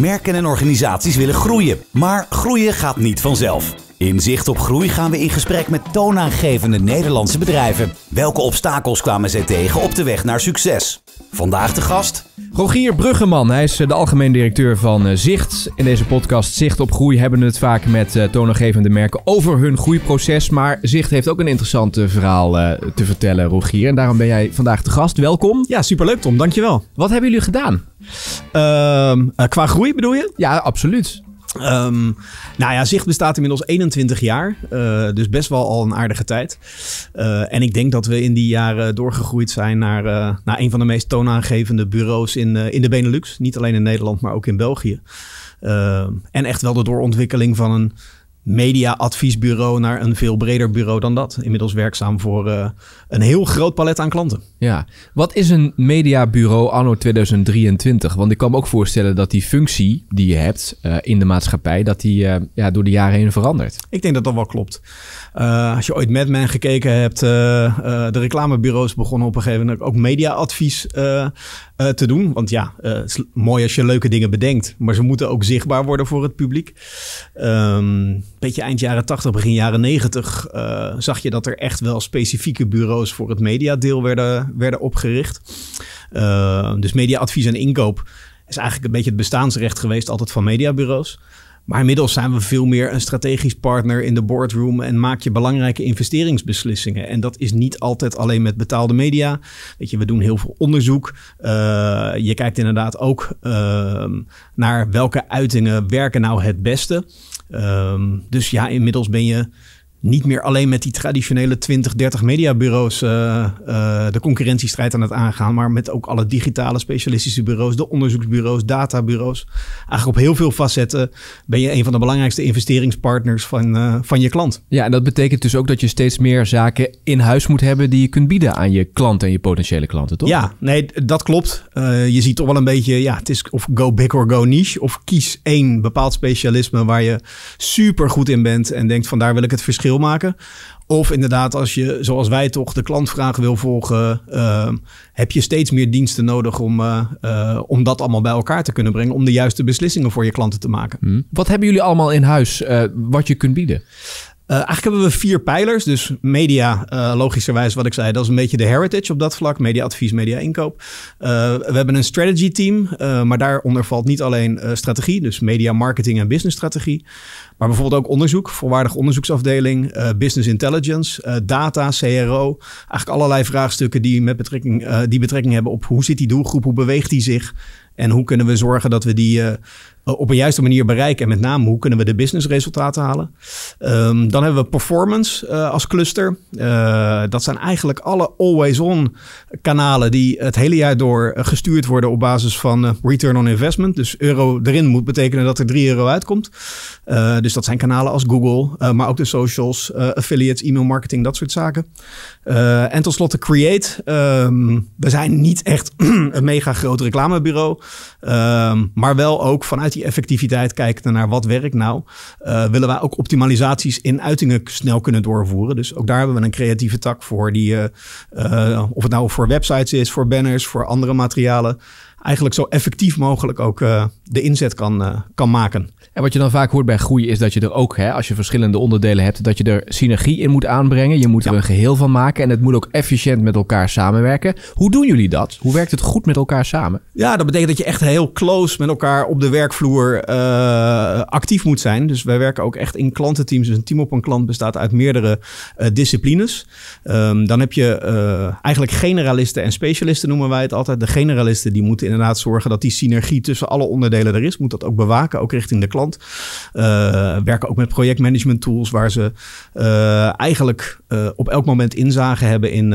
Merken en organisaties willen groeien, maar groeien gaat niet vanzelf. In Zicht op Groei gaan we in gesprek met toonaangevende Nederlandse bedrijven. Welke obstakels kwamen zij tegen op de weg naar succes? Vandaag de gast. Rogier Bruggeman, hij is eh, de algemeen directeur van eh, Zicht. In deze podcast Zicht op Groei hebben we het vaak met uh, toonaangevende merken over hun groeiproces. Maar Zicht heeft ook een interessant verhaal te vertellen, Rogier. En daarom ben jij vandaag de gast. Welkom. Ja, superleuk Tom, dankjewel. Wat hebben jullie gedaan? Uh, qua groei bedoel je? Ja, absoluut. Um, nou ja, Zicht bestaat inmiddels 21 jaar. Uh, dus best wel al een aardige tijd. Uh, en ik denk dat we in die jaren doorgegroeid zijn naar, uh, naar een van de meest toonaangevende bureaus in, in de Benelux. Niet alleen in Nederland, maar ook in België. en echt wel de doorontwikkeling van een media-adviesbureau naar een veel breder bureau dan dat. Inmiddels werkzaam voor uh, een heel groot palet aan klanten. Ja, wat is een mediabureau anno 2023? Want ik kan me ook voorstellen dat die functie die je hebt uh, in de maatschappij, dat die uh, ja, door de jaren heen verandert. Ik denk dat dat wel klopt. als je ooit Mad Men gekeken hebt, de reclamebureaus begonnen op een gegeven moment ook media-advies te doen. Want ja, het is mooi als je leuke dingen bedenkt, maar ze moeten ook zichtbaar worden voor het publiek. Um, beetje eind jaren 80, begin jaren 90 uh, zag je dat er echt wel specifieke bureaus voor het mediadeel werden, werden opgericht. Uh, dus mediaadvies en inkoop is eigenlijk een beetje het bestaansrecht geweest altijd van mediabureaus. Maar inmiddels zijn we veel meer een strategisch partner in de boardroom en maak je belangrijke investeringsbeslissingen. En dat is niet altijd alleen met betaalde media. Weet je, we doen heel veel onderzoek. Uh, je kijkt inderdaad ook uh, naar welke uitingen werken nou het beste. Um, dus ja, inmiddels ben je niet meer alleen met die traditionele 20, 30 mediabureaus uh, uh, de concurrentiestrijd aan het aangaan, maar met ook alle digitale specialistische bureaus, de onderzoeksbureaus, databureaus. Eigenlijk op heel veel facetten ben je een van de belangrijkste investeringspartners van, uh, van je klant. Ja, en dat betekent dus ook dat je steeds meer zaken in huis moet hebben die je kunt bieden aan je klanten en je potentiële klanten, toch? Ja, nee, dat klopt. je ziet toch wel een beetje, ja, het is of go big or go niche, of kies één bepaald specialisme waar je super goed in bent en denkt van daar wil ik het verschil maken. Of inderdaad, als je, zoals wij toch, de klantvraag wil volgen, uh, heb je steeds meer diensten nodig om, uh, uh, om dat allemaal bij elkaar te kunnen brengen, om de juiste beslissingen voor je klanten te maken. Hmm. Wat hebben jullie allemaal in huis wat je kunt bieden? Uh, eigenlijk hebben we vier pijlers. Dus media, uh, logischerwijs wat ik zei, dat is een beetje de heritage op dat vlak. Mediaadvies, media-inkoop. Uh, we hebben een strategy team, maar daaronder valt niet alleen strategie, dus media, marketing en business strategie. Maar bijvoorbeeld ook onderzoek, volwaardig onderzoeksafdeling, business intelligence, data, CRO. Eigenlijk allerlei vraagstukken die, met betrekking, die betrekking hebben op hoe zit die doelgroep, hoe beweegt die zich en hoe kunnen we zorgen dat we die op een juiste manier bereiken? En met name, hoe kunnen we de businessresultaten halen? Um, dan hebben we performance uh, als cluster. Uh, dat zijn eigenlijk alle always-on kanalen die het hele jaar door gestuurd worden op basis van return on investment. Dus euro erin moet betekenen dat er 3 euro uitkomt. dus dat zijn kanalen als Google, maar ook de socials, affiliates, e-mail marketing, dat soort zaken. en tot slot de create. Um, we zijn niet echt een mega groot reclamebureau. Um, maar wel ook vanuit die effectiviteit kijken naar wat werkt nou. Uh, willen wij ook optimalisaties in uitingen snel kunnen doorvoeren. Dus ook daar hebben we een creatieve tak voor. Die, uh, uh, of het nou voor websites is, voor banners, voor andere materialen. Eigenlijk zo effectief mogelijk ook de inzet kan, kan maken. En wat je dan vaak hoort bij groei is dat je er ook, hè, als je verschillende onderdelen hebt, dat je er synergie in moet aanbrengen. Je moet er een geheel van maken en het moet ook efficiënt met elkaar samenwerken. Hoe doen jullie dat? Hoe werkt het goed met elkaar samen? Ja, dat betekent dat je echt heel close met elkaar op de werkvloer uh, actief moet zijn. Dus wij werken ook echt in klantenteams. Dus een team op een klant bestaat uit meerdere uh, disciplines. Um, dan heb je uh, eigenlijk generalisten en specialisten noemen wij het altijd. De generalisten die moeten inderdaad zorgen dat die synergie tussen alle onderdelen er is. Moet dat ook bewaken, ook richting de klant. Uh, werken ook met projectmanagement tools waar ze uh, eigenlijk uh, op elk moment inzage hebben in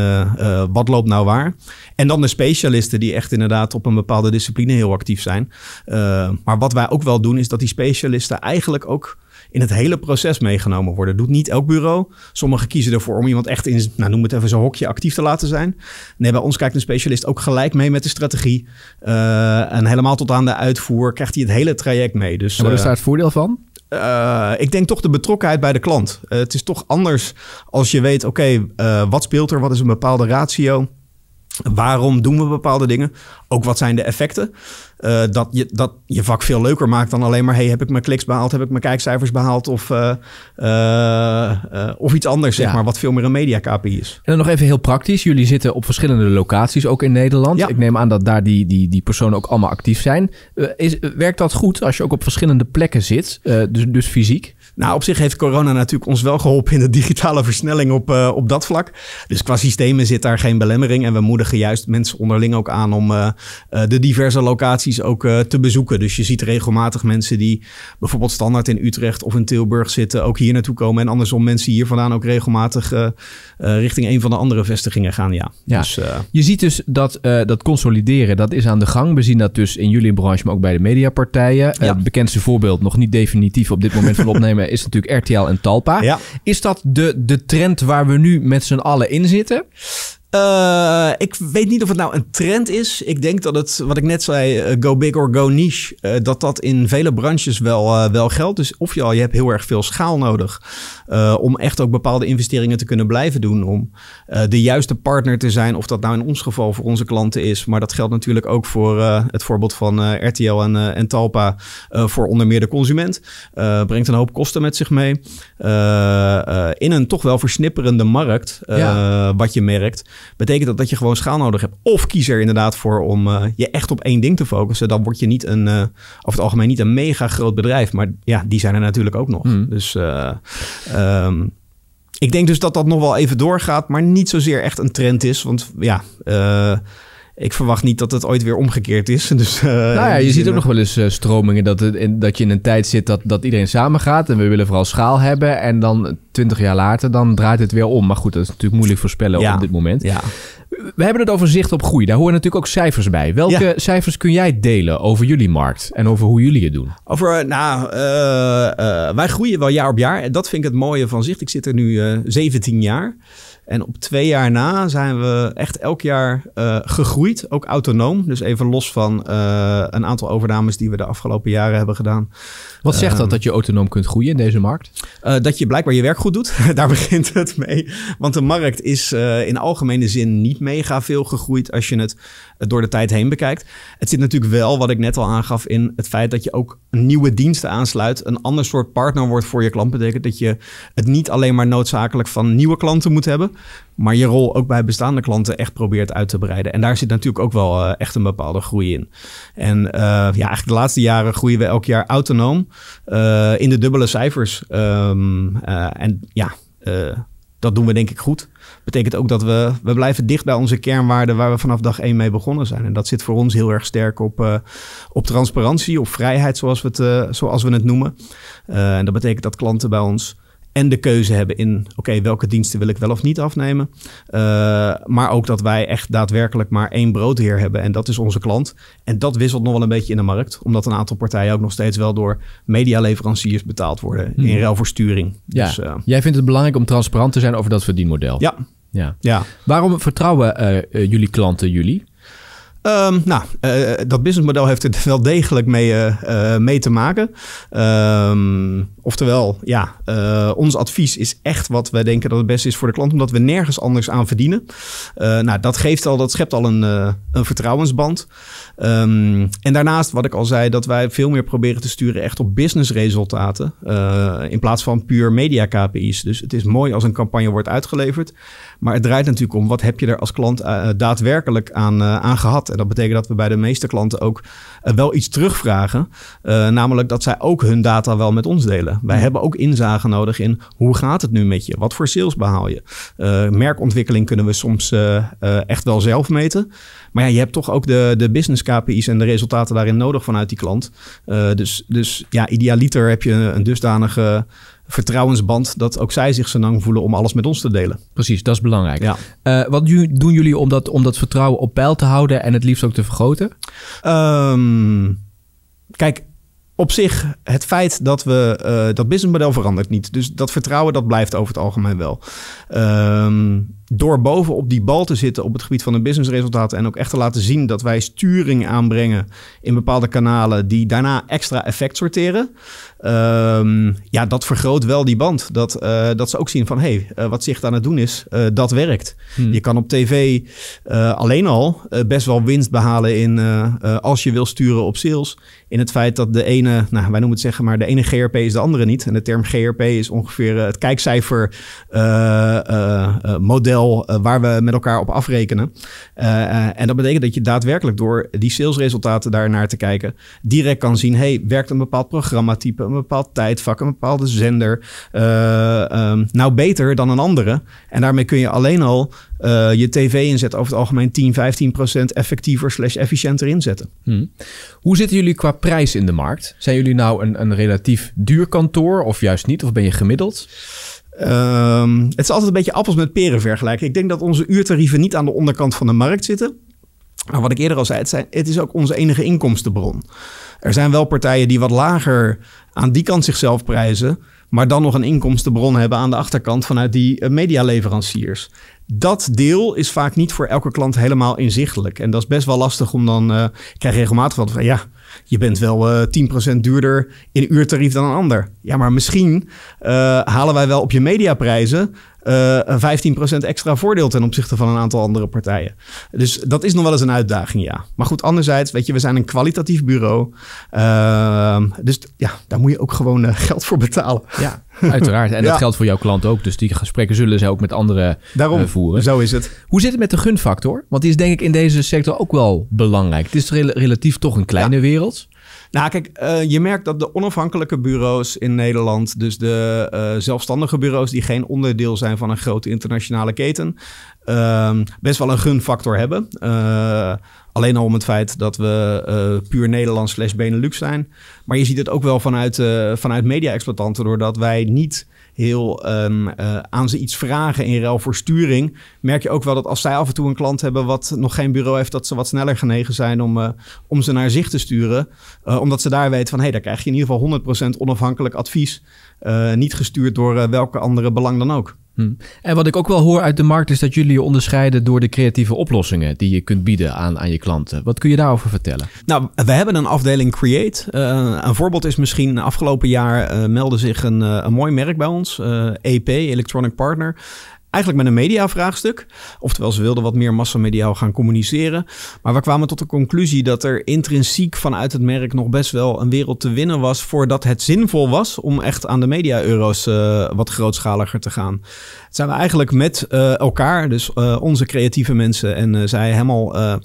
wat loopt nou waar. En dan de specialisten die echt inderdaad op een bepaalde discipline heel actief zijn. maar wat wij ook wel doen is dat die specialisten eigenlijk ook in het hele proces meegenomen worden. Doet niet elk bureau. Sommigen kiezen ervoor om iemand echt in, nou noem het even zo'n hokje, actief te laten zijn. Nee, bij ons kijkt een specialist ook gelijk mee met de strategie. Uh, en helemaal tot aan de uitvoer krijgt hij het hele traject mee. Dus, en wat is daar het voordeel van? Uh, ik denk toch de betrokkenheid bij de klant. Uh, het is toch anders als je weet, oké, okay, wat speelt er? Wat is een bepaalde ratio? Waarom doen we bepaalde dingen? Ook wat zijn de effecten? uh, dat, je, dat je vak veel leuker maakt dan alleen maar... hey, heb ik mijn kliks behaald, heb ik mijn kijkcijfers behaald... of, of iets anders, zeg maar, wat veel meer een media-KPI is. En dan nog even heel praktisch. Jullie zitten op verschillende locaties, ook in Nederland. Ja. Ik neem aan dat daar die, die, die personen ook allemaal actief zijn. is, werkt dat goed als je ook op verschillende plekken zit, dus, dus fysiek? Nou, op zich heeft corona natuurlijk ons wel geholpen in de digitale versnelling op, uh, op dat vlak. Dus qua systemen zit daar geen belemmering. En we moedigen juist mensen onderling ook aan om uh, de diverse locaties ook te bezoeken. Dus je ziet regelmatig mensen die bijvoorbeeld standaard in Utrecht of in Tilburg zitten, ook hier naartoe komen. En andersom mensen hier vandaan ook regelmatig richting een van de andere vestigingen gaan. Ja. ja. Dus, je ziet dus dat, dat consolideren, dat is aan de gang. We zien dat dus in jullie branche, maar ook bij de mediapartijen. Ja. Het bekendste voorbeeld, nog niet definitief op dit moment van opnemen is natuurlijk RTL en Talpa. Ja. Is dat de, de trend waar we nu met z'n allen in zitten? Uh, ik weet niet of het nou een trend is. Ik denk dat het, wat ik net zei, uh, go big or go niche, uh, dat dat in vele branches wel, wel geldt. Dus of je al, je hebt heel erg veel schaal nodig om echt ook bepaalde investeringen te kunnen blijven doen. Om de juiste partner te zijn. Of dat nou in ons geval voor onze klanten is. Maar dat geldt natuurlijk ook voor het voorbeeld van RTL en, en Talpa. voor onder meer de consument. brengt een hoop kosten met zich mee. in een toch wel versnipperende markt, ja. wat je merkt betekent dat dat je gewoon schaal nodig hebt. Of kies er inderdaad voor om uh, je echt op één ding te focussen. Dan word je niet een, uh, over het algemeen niet een mega groot bedrijf. Maar ja, die zijn er natuurlijk ook nog. Mm. Dus uh, um, ik denk dus dat dat nog wel even doorgaat, maar niet zozeer echt een trend is. Want ja, ik verwacht niet dat het ooit weer omgekeerd is. Dus, uh, nou ja, je ziet ook nog wel eens uh, stromingen dat, het, in, dat je in een tijd zit dat, dat iedereen samen gaat. En we willen vooral schaal hebben. En dan twintig jaar later, dan draait het weer om. Maar goed, dat is natuurlijk moeilijk voorspellen op dit moment. Ja. We hebben het over zicht op groei. Daar horen natuurlijk ook cijfers bij. Welke cijfers kun jij delen over jullie markt en over hoe jullie het doen? Over, eh, nou, wij groeien wel jaar op jaar. En dat vind ik het mooie van zicht. Ik zit er nu 17 jaar. En op twee jaar na zijn we echt elk jaar gegroeid, ook autonoom. Dus even los van een aantal overnames die we de afgelopen jaren hebben gedaan. Wat zegt dat, ehm, dat je autonoom kunt groeien in deze markt? Dat je blijkbaar je werk goed doet. Daar begint het mee. Want de markt is in algemene zin niet mega veel gegroeid als je het door de tijd heen bekijkt. Het zit natuurlijk wel, wat ik net al aangaf, in het feit dat je ook nieuwe diensten aansluit. Een ander soort partner wordt voor je klant. Betekent dat je het niet alleen maar noodzakelijk van nieuwe klanten moet hebben. Maar je rol ook bij bestaande klanten echt probeert uit te breiden. En daar zit natuurlijk ook wel uh, echt een bepaalde groei in. En uh, ja, eigenlijk de laatste jaren groeien we elk jaar autonoom in de dubbele cijfers. Um, en ja, dat doen we denk ik goed. Betekent ook dat we, we blijven dicht bij onze kernwaarden waar we vanaf dag één mee begonnen zijn. En dat zit voor ons heel erg sterk op, op transparantie, op vrijheid zoals we het, zoals we het noemen. en dat betekent dat klanten bij ons en de keuze hebben in, oké, welke diensten wil ik wel of niet afnemen. Uh, maar ook dat wij echt daadwerkelijk maar één broodheer hebben en dat is onze klant. En dat wisselt nog wel een beetje in de markt, omdat een aantal partijen ook nog steeds wel door medialeveranciers betaald worden in hmm. ruil voor sturing. Ja. Dus, uh, Jij vindt het belangrijk om transparant te zijn over dat verdienmodel? Ja. Ja. ja. Waarom vertrouwen uh, jullie klanten jullie? Um, nou, uh, dat businessmodel heeft er wel degelijk mee, uh, mee te maken. Um, oftewel, ja, ons advies is echt wat wij denken dat het beste is voor de klant, omdat we nergens anders aan verdienen. nou, dat geeft al, dat schept al een, een vertrouwensband. Um, en daarnaast, wat ik al zei, dat wij veel meer proberen te sturen echt op businessresultaten. in plaats van puur media KPI's. Dus het is mooi als een campagne wordt uitgeleverd. Maar het draait natuurlijk om wat heb je er als klant daadwerkelijk aan, aan gehad. En dat betekent dat we bij de meeste klanten ook uh, wel iets terugvragen. Uh, namelijk dat zij ook hun data wel met ons delen. Wij hebben ook inzage nodig in hoe gaat het nu met je? Wat voor sales behaal je? Uh, merkontwikkeling kunnen we soms echt wel zelf meten. Maar ja, je hebt toch ook de, de business KPI's en de resultaten daarin nodig vanuit die klant. dus, dus ja, idealiter heb je een dusdanige vertrouwensband dat ook zij zich zo lang voelen om alles met ons te delen. Precies, dat is belangrijk. Ja. Uh, wat doen jullie om dat, om dat vertrouwen op peil te houden en het liefst ook te vergroten? Um, kijk, op zich, het feit dat we uh, dat businessmodel verandert niet. Dus dat vertrouwen, dat blijft over het algemeen wel. Um, door bovenop die bal te zitten op het gebied van de businessresultaten en ook echt te laten zien dat wij sturing aanbrengen in bepaalde kanalen die daarna extra effect sorteren. Um, ja, dat vergroot wel die band. Dat, uh, dat ze ook zien van, hé, hey, uh, wat Zicht aan het doen is, uh, dat werkt. Hmm. Je kan op tv alleen al best wel winst behalen in, als je wil sturen op sales. In het feit dat de ene, nou, wij noemen het zeggen maar, de ene GRP is de andere niet. En de term GRP is ongeveer het kijkcijfer model waar we met elkaar op afrekenen. en dat betekent dat je daadwerkelijk door die salesresultaten daar naar te kijken, direct kan zien, hey, werkt een bepaald programmatype, een bepaald tijdvak, een bepaalde zender, um, nou beter dan een andere. En daarmee kun je alleen al je tv inzet over het algemeen 10, 15 procent effectiever slash efficiënter inzetten. Hmm. Hoe zitten jullie qua prijs in de markt? Zijn jullie nou een, een relatief duur kantoor of juist niet? Of ben je gemiddeld? Um, het is altijd een beetje appels met peren vergelijken. Ik denk dat onze uurtarieven niet aan de onderkant van de markt zitten. Maar wat ik eerder al zei, het, is ook onze enige inkomstenbron. Er zijn wel partijen die wat lager aan die kant zichzelf prijzen, maar dan nog een inkomstenbron hebben aan de achterkant vanuit die uh, medialeveranciers. Dat deel is vaak niet voor elke klant helemaal inzichtelijk. En dat is best wel lastig om dan. Uh, ik krijg regelmatig van ja, je bent wel uh, 10% duurder in uurtarief dan een ander. Ja, maar misschien uh, halen wij wel op je mediaprijzen uh, een 15% extra voordeel ten opzichte van een aantal andere partijen. Dus dat is nog wel eens een uitdaging, ja. Maar goed, anderzijds, weet je, we zijn een kwalitatief bureau. Uh, dus ja, daar moet je ook gewoon uh, geld voor betalen. Ja, uiteraard. En dat geldt voor jouw klant ook. Dus die gesprekken zullen ze ook met anderen Daarom, voeren. Zo is het. Hoe zit het met de gunfactor? Want die is denk ik in deze sector ook wel belangrijk. Het is rel relatief toch een kleine ja. wereld. Nou, kijk, uh, je merkt dat de onafhankelijke bureaus in Nederland, dus de uh, zelfstandige bureaus die geen onderdeel zijn van een grote internationale keten, uh, best wel een gunfactor hebben. Uh, alleen al om het feit dat we puur Nederlands slash Benelux zijn. Maar je ziet het ook wel vanuit, vanuit media-exploitanten, doordat wij niet heel um, uh, aan ze iets vragen in ruil voor sturing, merk je ook wel dat als zij af en toe een klant hebben wat nog geen bureau heeft, dat ze wat sneller genegen zijn om, uh, om ze naar zich te sturen. Uh, omdat ze daar weten van, hé, hey, daar krijg je in ieder geval 100% onafhankelijk advies. niet gestuurd door welke andere belang dan ook. Hm. En wat ik ook wel hoor uit de markt is dat jullie je onderscheiden door de creatieve oplossingen die je kunt bieden aan, aan je klanten. Wat kun je daarover vertellen? Nou, we hebben een afdeling Create. Uh, een voorbeeld is misschien afgelopen jaar uh, meldde zich een, uh, een mooi merk bij ons, EP, Electronic Partner eigenlijk met een mediavraagstuk. Oftewel, ze wilden wat meer massamediaal gaan communiceren. Maar we kwamen tot de conclusie dat er intrinsiek vanuit het merk nog best wel een wereld te winnen was voordat het zinvol was om echt aan de media-euro's uh, wat grootschaliger te gaan. Het zijn we eigenlijk met uh, elkaar, dus uh, onze creatieve mensen en zij helemaal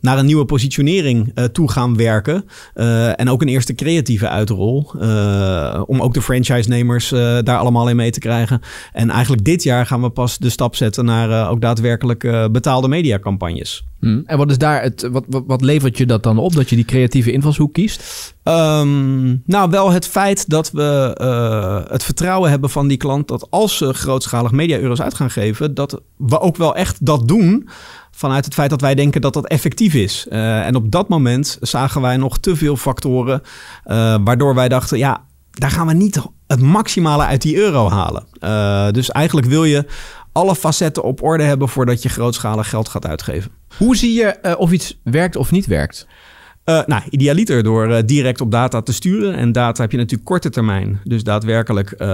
naar een nieuwe positionering toe gaan werken. en ook een eerste creatieve uitrol. om ook de franchise-nemers daar allemaal in mee te krijgen. En eigenlijk dit jaar gaan we pas de stap zetten naar uh, ook daadwerkelijk uh, betaalde mediacampagnes. Hmm. En wat is daar het, wat, wat, wat, levert je dat dan op dat je die creatieve invalshoek kiest? Um, nou, wel het feit dat we uh, het vertrouwen hebben van die klant dat als ze grootschalig media-euro's uit gaan geven, dat we ook wel echt dat doen vanuit het feit dat wij denken dat dat effectief is. Uh, en op dat moment zagen wij nog te veel factoren uh, waardoor wij dachten, ja, daar gaan we niet het maximale uit die euro halen. Uh, dus eigenlijk wil je alle facetten op orde hebben voordat je grootschalig geld gaat uitgeven. Hoe zie je uh, of iets werkt of niet werkt? Uh, nou, idealiter door uh, direct op data te sturen. En data heb je natuurlijk korte termijn. Dus daadwerkelijk uh,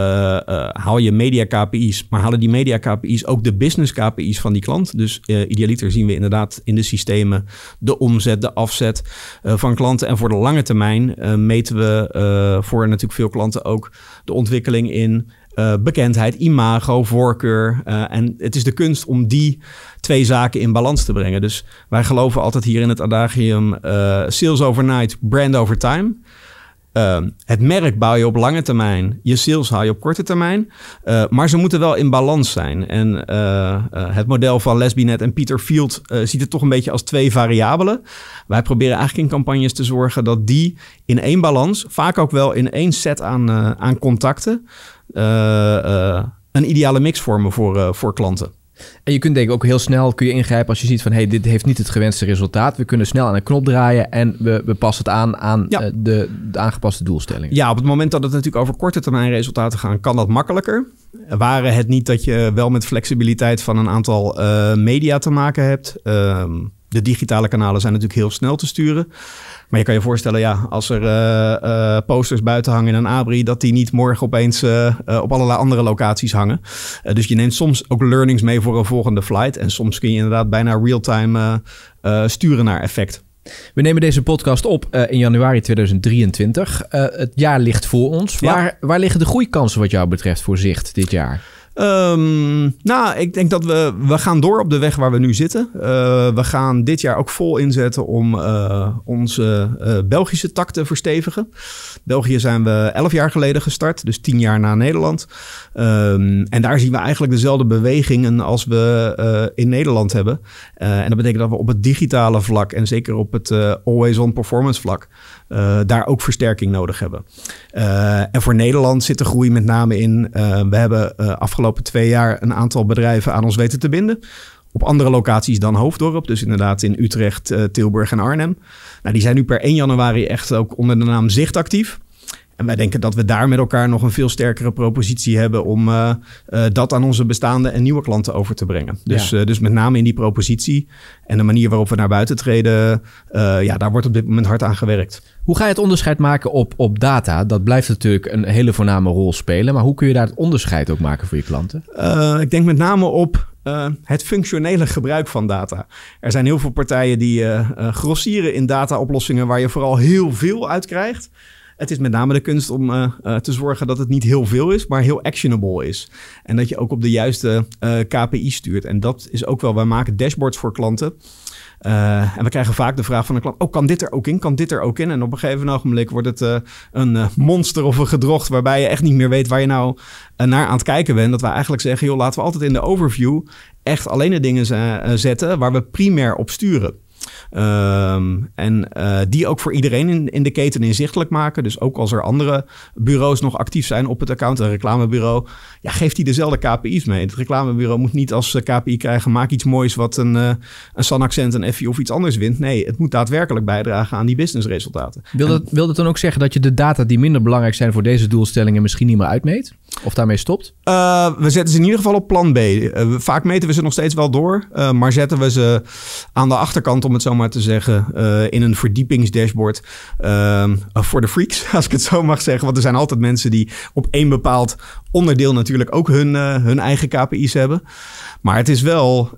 haal je media KPI's, maar halen die media KPI's ook de business KPI's van die klant. Dus idealiter zien we inderdaad in de systemen de omzet, de afzet van klanten. En voor de lange termijn meten we voor natuurlijk veel klanten ook de ontwikkeling in uh, bekendheid, imago, voorkeur. Uh, en het is de kunst om die twee zaken in balans te brengen. Dus wij geloven altijd hier in het adagium uh, sales overnight, brand over time. het merk bouw je op lange termijn, je sales haal je op korte termijn. maar ze moeten wel in balans zijn. En het model van Lesbinet en Peter Field ziet het toch een beetje als twee variabelen. Wij proberen eigenlijk in campagnes te zorgen dat die in één balans, vaak ook wel in één set aan, aan contacten, een ideale mix vormen voor, uh, voor klanten. En je kunt denk ik ook heel snel kun je ingrijpen als je ziet van... hey, dit heeft niet het gewenste resultaat. We kunnen snel aan een knop draaien en we, we passen het aan aan Ja. eh, de, de aangepaste doelstellingen. Ja, op het moment dat het natuurlijk over korte termijn resultaten gaat, kan dat makkelijker. Waren het niet dat je wel met flexibiliteit van een aantal eh, media te maken hebt. Ehm, de digitale kanalen zijn natuurlijk heel snel te sturen. Maar je kan je voorstellen, ja, als er eh, eh, posters buiten hangen in een abri, dat die niet morgen opeens eh, op allerlei andere locaties hangen. Dus je neemt soms ook learnings mee voor een volgende flight. En soms kun je inderdaad bijna real-time sturen naar effect. We nemen deze podcast op in januari 2023. Eh, het jaar ligt voor ons. Ja. Waar, waar liggen de groeikansen wat jou betreft voor zicht dit jaar? Ehm, nou, ik denk dat we, we gaan door op de weg waar we nu zitten. Eh, we gaan dit jaar ook vol inzetten om eh, onze eh, Belgische tak te verstevigen. België zijn we elf jaar geleden gestart, dus tien jaar na Nederland. Ehm, en daar zien we eigenlijk dezelfde bewegingen als we in Nederland hebben. En dat betekent dat we op het digitale vlak en zeker op het always-on performance vlak eh, daar ook versterking nodig hebben. Eh, en voor Nederland zit de groei met name in. eh, we hebben afgelopen twee jaar een aantal bedrijven aan ons weten te binden. Op andere locaties dan Hoofddorp. Dus inderdaad in Utrecht, Tilburg en Arnhem. Nou, die zijn nu per 1 januari echt ook onder de naam Zicht actief. En wij denken dat we daar met elkaar nog een veel sterkere propositie hebben om eh, eh, dat aan onze bestaande en nieuwe klanten over te brengen. Dus, Ja. eh, dus met name in die propositie en de manier waarop we naar buiten treden, ja, daar wordt op dit moment hard aan gewerkt. Hoe ga je het onderscheid maken op, op data? Dat blijft natuurlijk een hele voorname rol spelen. Maar hoe kun je daar het onderscheid ook maken voor je klanten? Ik denk met name op het functionele gebruik van data. Er zijn heel veel partijen die eh, grossieren in dataoplossingen waar je vooral heel veel uit krijgt. Het is met name de kunst om eh, eh, te zorgen dat het niet heel veel is, maar heel actionable is. En dat je ook op de juiste eh, KPI stuurt. En dat is ook wel, wij maken dashboards voor klanten. En we krijgen vaak de vraag van een klant: Oh, kan dit er ook in? Kan dit er ook in? En op een gegeven ogenblik wordt het een monster of een gedrocht waarbij je echt niet meer weet waar je nou naar aan het kijken bent. Dat we eigenlijk zeggen: joh, laten we altijd in de overview echt alleen de dingen zetten waar we primair op sturen. Ehm, en eh, die ook voor iedereen in, in de keten inzichtelijk maken. Dus ook als er andere bureaus nog actief zijn op het account, een reclamebureau, ja, geeft die dezelfde KPI's mee. Het reclamebureau moet niet als eh, KPI krijgen, maak iets moois wat een, eh een San Accent, een FI of iets anders wint. Nee, het moet daadwerkelijk bijdragen aan die businessresultaten. Wil dat, wil dat dan ook zeggen dat je de data die minder belangrijk zijn voor deze doelstellingen misschien niet meer uitmeet? Of daarmee stopt? Uh, we zetten ze in ieder geval op plan B. Uh, vaak meten we ze nog steeds wel door, maar zetten we ze aan de achterkant, om het zo maar te zeggen, uh, in een verdiepingsdashboard voor de freaks, als ik het zo mag zeggen. Want er zijn altijd mensen die op één bepaald onderdeel natuurlijk ook hun, uh, hun eigen KPI's hebben. Maar het is wel.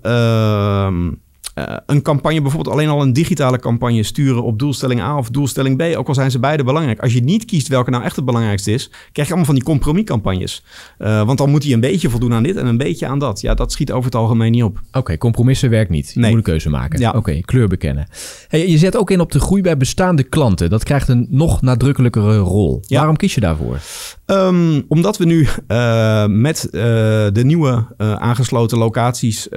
Uh, een campagne, bijvoorbeeld alleen al een digitale campagne sturen op doelstelling A of doelstelling B, ook al zijn ze beide belangrijk. Als je niet kiest welke nou echt het belangrijkste is, krijg je allemaal van die compromiscampagnes. Uh, want dan moet hij een beetje voldoen aan dit en een beetje aan dat. Ja, dat schiet over het algemeen niet op. Oké, okay, compromissen werkt niet. Je nee. moet een keuze maken. Ja. Oké, okay, kleur bekennen. Hey, je zet ook in op de groei bij bestaande klanten. Dat krijgt een nog nadrukkelijkere rol. Ja. Waarom kies je daarvoor? Um, omdat we nu uh, met uh, de nieuwe uh, aangesloten locaties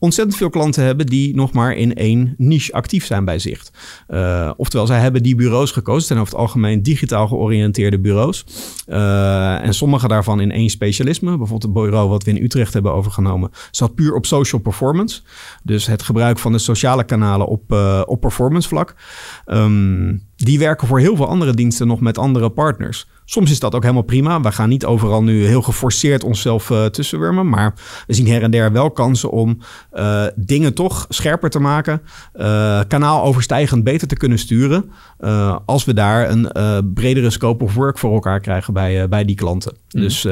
ontzettend veel klanten hebben die nog maar in één niche actief zijn bij Zicht. oftewel, zij hebben die bureaus gekozen. Zijn over het algemeen digitaal georiënteerde bureaus. en sommige daarvan in één specialisme. Bijvoorbeeld het bureau wat we in Utrecht hebben overgenomen zat puur op social performance. Dus het gebruik van de sociale kanalen op, op performance vlak. Um, die werken voor heel veel andere diensten nog met andere partners. Soms is dat ook helemaal prima. We gaan niet overal nu heel geforceerd onszelf uh, tussenwurmen. Maar we zien her en der wel kansen om uh, dingen toch scherper te maken. Uh, kanaaloverstijgend beter te kunnen sturen. als we daar een bredere scope of work voor elkaar krijgen bij, bij die klanten. Mm. Dus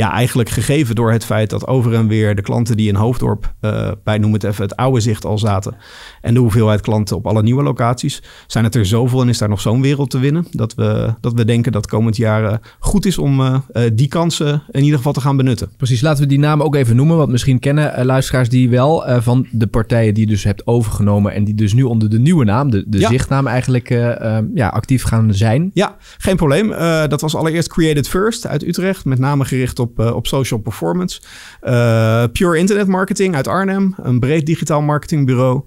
ja, eigenlijk gegeven door het feit dat over en weer de klanten die in Hoofddorp, uh, wij noemen het even het oude zicht al zaten, en de hoeveelheid klanten op alle nieuwe locaties, zijn het er zoveel en is daar nog zo'n wereld te winnen, dat we, dat we denken dat komend jaar uh, goed is om uh, die kansen in ieder geval te gaan benutten. Precies, laten we die namen ook even noemen, want misschien kennen luisteraars die wel van de partijen die je dus hebt overgenomen en die dus nu onder de nieuwe naam, de, de ja. zichtnaam eigenlijk ja, actief gaan zijn. Ja, geen probleem. dat was allereerst Created First uit Utrecht, met name gericht op op, uh, op social performance. Uh, Pure Internet Marketing uit Arnhem, een breed digitaal marketingbureau.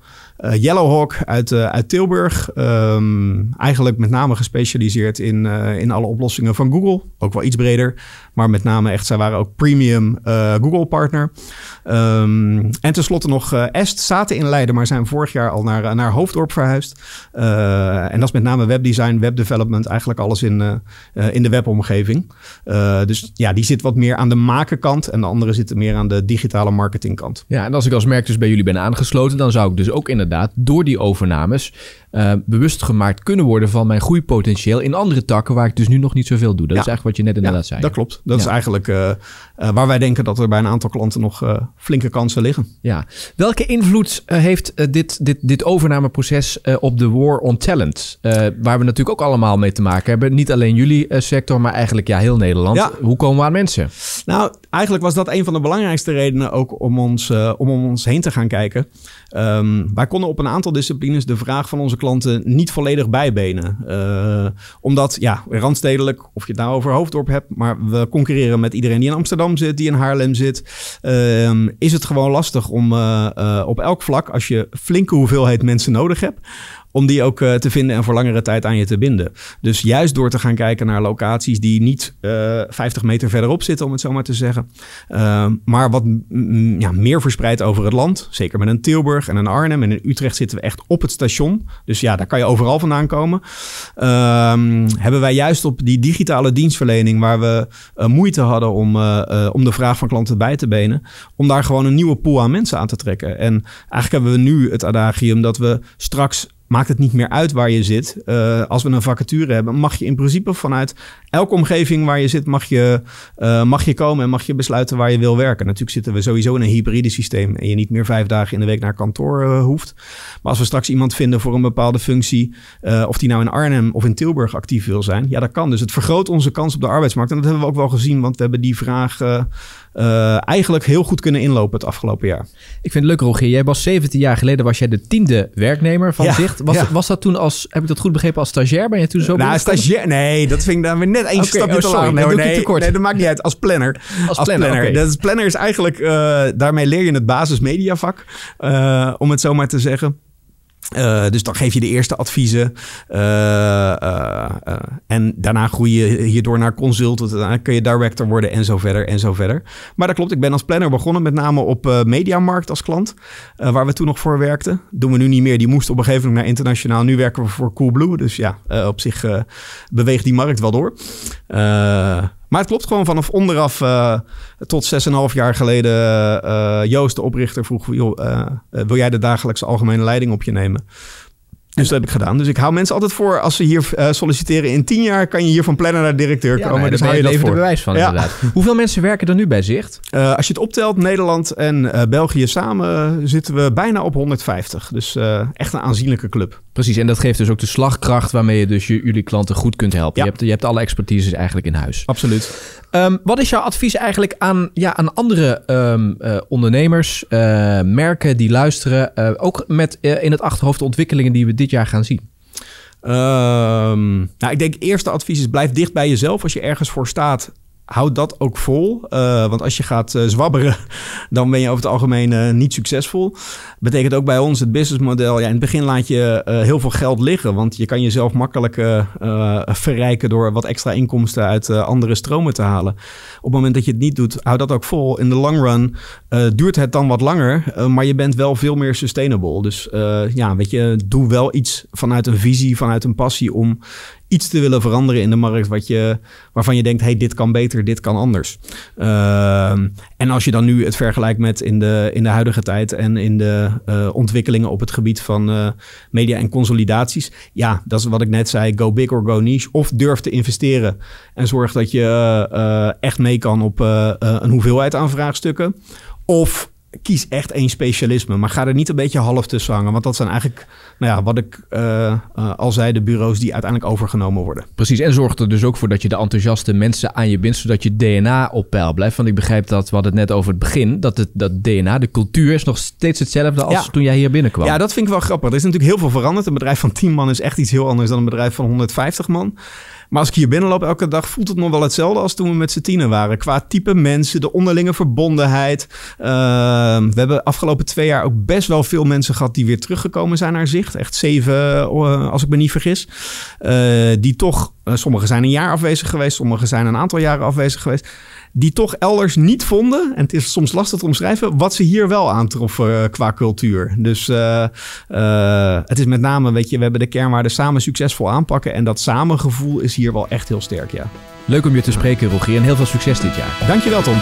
Yellowhawk uit, uit Tilburg. Ehm, eigenlijk met name gespecialiseerd in, in alle oplossingen van Google. Ook wel iets breder. Maar met name echt, zij waren ook premium Google partner. Um, en tenslotte nog Est, zaten in Leiden, maar zijn vorig jaar al naar, naar Hoofddorp verhuisd. en dat is met name webdesign, webdevelopment, eigenlijk alles in, in de webomgeving. dus ja, die zit wat meer aan de makenkant en de andere zitten meer aan de digitale marketingkant. Ja, en als ik als merk dus bij jullie ben aangesloten, dan zou ik dus ook inderdaad door die overnames uh, bewust gemaakt kunnen worden van mijn groeipotentieel in andere takken waar ik dus nu nog niet zoveel doe. Dat is eigenlijk wat je net inderdaad zei. Dat klopt. Dat is eigenlijk uh, waar wij denken dat er bij een aantal klanten nog flinke kansen liggen. Ja. Welke invloed heeft dit, dit, dit overnameproces op de war on talent? waar we natuurlijk ook allemaal mee te maken hebben. Niet alleen jullie sector, maar eigenlijk ja, heel Nederland. Hoe komen we aan mensen? Nou, eigenlijk was dat een van de belangrijkste redenen ook om ons, om om ons heen te gaan kijken. Um, wij konden op een aantal disciplines de vraag van onze klanten niet volledig bijbenen. Uh, omdat, ja, randstedelijk, of je het nou over Hoofddorp hebt, maar we concurreren met iedereen die in Amsterdam zit, die in Haarlem zit. Uh, is het gewoon lastig om uh, op elk vlak, als je flinke hoeveelheid mensen nodig hebt, om die ook uh, te vinden en voor langere tijd aan je te binden. Dus juist door te gaan kijken naar locaties die niet uh, eh, 50 meter verderop zitten, om het zo maar te zeggen. Uh, maar wat ja, meer verspreid over het land. Zeker met een Tilburg en een Arnhem. En in Utrecht zitten we echt op het station. Dus ja, daar kan je overal vandaan komen. Ehm, hebben wij juist op die digitale dienstverlening, waar we uh, moeite hadden om, om de vraag van klanten bij te benen, om daar gewoon een nieuwe pool aan mensen aan te trekken. En eigenlijk hebben we nu het adagium dat we straks maakt het niet meer uit waar je zit. Uh, als we een vacature hebben, mag je in principe vanuit elke omgeving waar je zit, mag je, uh, mag je komen en mag je besluiten waar je wil werken. Natuurlijk zitten we sowieso in een hybride systeem en je niet meer vijf dagen in de week naar kantoor uh, hoeft. Maar als we straks iemand vinden voor een bepaalde functie, of die nou in Arnhem of in Tilburg actief wil zijn, ja, dat kan. Dus het vergroot onze kans op de arbeidsmarkt. En dat hebben we ook wel gezien, want we hebben die vraag uh, eigenlijk heel goed kunnen inlopen het afgelopen jaar. Ik vind het leuk, Rogier. Jij was 17 jaar geleden was jij de tiende werknemer van Zicht. Was, was dat toen als, heb ik dat goed begrepen, als stagiair? Ben je toen zo Nou, stagiair, nee, dat vind ik dan weer net één okay, stapje oh, te laag. Nee, nee, nee, dat maakt niet uit. Als planner. Als, als planner. planner. Dat is, planner is eigenlijk, uh, daarmee leer je het basismediavak, uh, om het zo maar te zeggen. Uh, dus dan geef je de eerste adviezen. Uh, uh, en daarna groei je hierdoor naar consultant. Daarna kun je director worden en zo verder en zo verder. Maar dat klopt, ik ben als planner begonnen met name op Mediamarkt als klant. waar we toen nog voor werkten. Doen we nu niet meer. Die moest op een gegeven moment naar internationaal. Nu werken we voor Coolblue. Dus ja, op zich beweegt die markt wel door. Maar het klopt gewoon vanaf onderaf uh, tot 6,5 jaar geleden. Uh, Joost, de oprichter, vroeg: joh, wil jij de dagelijkse algemene leiding op je nemen? Dus dat heb ik gedaan. Dus ik hou mensen altijd voor, als ze hier uh, solliciteren in tien jaar, kan je hier van planner naar directeur komen. Ja, dus hou je dat voor. bewijs van ja. inderdaad. Hoeveel mensen werken er nu bij Zicht? Uh, als je het optelt, Nederland en uh, België samen zitten we bijna op 150. Dus echt een aanzienlijke club. Precies, en dat geeft dus ook de slagkracht waarmee je dus jullie klanten goed kunt helpen. Ja. Je, hebt, je hebt alle expertise eigenlijk in huis. Absoluut. Um, wat is jouw advies eigenlijk aan, ja, aan andere um, uh, ondernemers, uh, merken die luisteren, uh, ook met in het achterhoofd de ontwikkelingen die we dit jaar gaan zien? Um, nou, ik denk eerste advies is blijf dicht bij jezelf. Als je ergens voor staat, houd dat ook vol. Uh, want als je gaat uh, zwabberen, dan ben je over het algemeen uh, niet succesvol. Betekent ook bij ons het businessmodel. Ja, in het begin laat je heel veel geld liggen. Want je kan jezelf makkelijk verrijken door wat extra inkomsten uit andere stromen te halen. Op het moment dat je het niet doet, hou dat ook vol. In de long run duurt het dan wat langer. maar je bent wel veel meer sustainable. Dus ja, weet je, doe wel iets vanuit een visie, vanuit een passie om iets te willen veranderen in de markt wat je, waarvan je denkt, hey, dit kan beter, dit kan anders. Uh, en als je dan nu het vergelijkt met in de, in de huidige tijd en in de uh, ontwikkelingen op het gebied van uh, media en consolidaties. Ja, dat is wat ik net zei, go big or go niche. Of durf te investeren en zorg dat je uh, echt mee kan op een hoeveelheid aan vraagstukken. Of kies echt één specialisme. Maar ga er niet een beetje half tussen hangen. Want dat zijn eigenlijk, nou ja, wat ik uh, uh, al zei, de bureaus die uiteindelijk overgenomen worden. Precies. En zorg er dus ook voor dat je de enthousiaste mensen aan je bindt, zodat je DNA op peil blijft. Want ik begrijp dat, we hadden het net over het begin, dat het dat DNA, de cultuur is nog steeds hetzelfde als toen jij hier binnenkwam. Ja, dat vind ik wel grappig. Er is natuurlijk heel veel veranderd. Een bedrijf van 10 man is echt iets heel anders dan een bedrijf van 150 man. Maar als ik hier binnenloop elke dag, voelt het nog wel hetzelfde als toen we met z'n tienen waren. Qua type mensen, de onderlinge verbondenheid. Ehm, we hebben afgelopen twee jaar ook best wel veel mensen gehad die weer teruggekomen zijn naar zicht. Echt zeven, eh, als ik me niet vergis. Eh, die toch, sommigen zijn een jaar afwezig geweest, sommigen zijn een aantal jaren afwezig geweest die toch elders niet vonden, en het is soms lastig te omschrijven, wat ze hier wel aantroffen uh, qua cultuur. Dus uh, uh, het is met name, weet je, we hebben de kernwaarden samen succesvol aanpakken en dat samengevoel is hier wel echt heel sterk, ja. Leuk om je te spreken, Rogier, en heel veel succes dit jaar. Dankjewel, Tom.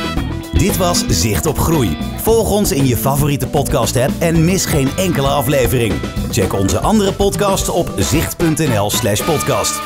Dit was Zicht op Groei. Volg ons in je favoriete podcast-app en mis geen enkele aflevering. Check onze andere podcast op zicht.nl/podcast.